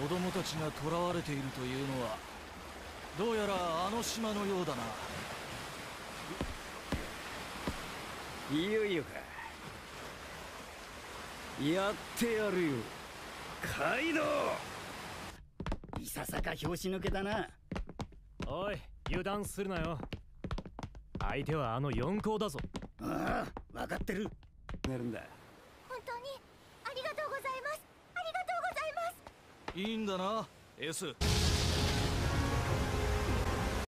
子供たちが囚われているというのはどうやらあの島のようだな。いよいよか。やってやるよ。カイドウ。いささか拍子抜けだな。おい油断するなよ。相手はあの四皇だぞ。ああ分かってる。なるんだ。本当にありがとうございますいいんだな S